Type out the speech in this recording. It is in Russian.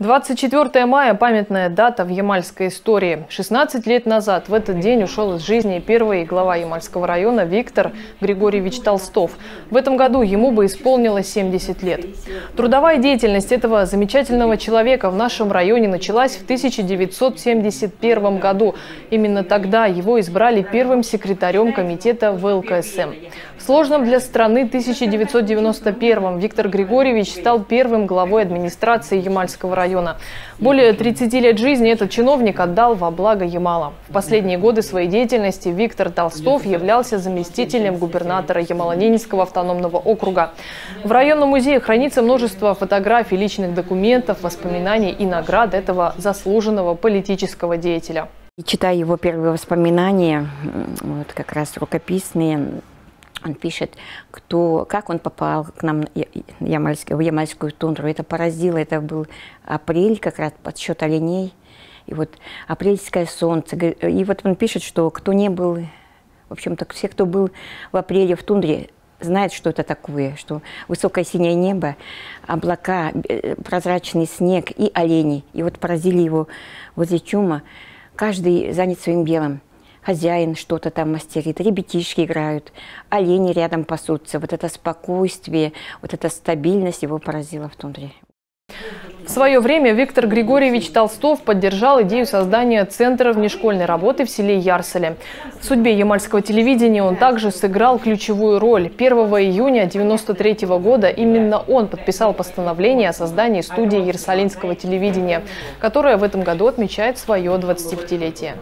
24 мая – памятная дата в ямальской истории. 16 лет назад в этот день ушел из жизни первый глава Ямальского района Виктор Григорьевич Толстов. В этом году ему бы исполнилось 70 лет. Трудовая деятельность этого замечательного человека в нашем районе началась в 1971 году. Именно тогда его избрали первым секретарем комитета ВЛКСМ. В сложном для страны 1991 Виктор Григорьевич стал первым главой администрации Ямальского района района. Более 30 лет жизни этот чиновник отдал во благо Ямала. В последние годы своей деятельности Виктор Толстов являлся заместителем губернатора Ямало-Ненецкого автономного округа. В районном музее хранится множество фотографий, личных документов, воспоминаний и наград этого заслуженного политического деятеля. Читая его первые воспоминания, вот как раз рукописные, он пишет, кто, как он попал к нам в Ямальскую, в Ямальскую тундру. Это поразило, это был апрель, как раз подсчет оленей. И вот апрельское солнце. И вот он пишет, что кто не был, в общем-то, все, кто был в апреле в тундре, знает, что это такое, что высокое синее небо, облака, э, прозрачный снег и олени. И вот поразили его возле чума. Каждый занят своим делом хозяин что-то там мастерит, ребятишки играют, олени рядом пасутся. Вот это спокойствие, вот эта стабильность его поразила в тундре. В свое время Виктор Григорьевич Толстов поддержал идею создания Центра внешкольной работы в селе Ярселе. В судьбе ямальского телевидения он также сыграл ключевую роль. 1 июня 1993 года именно он подписал постановление о создании студии Ярсалинского телевидения, которая в этом году отмечает свое 25-летие.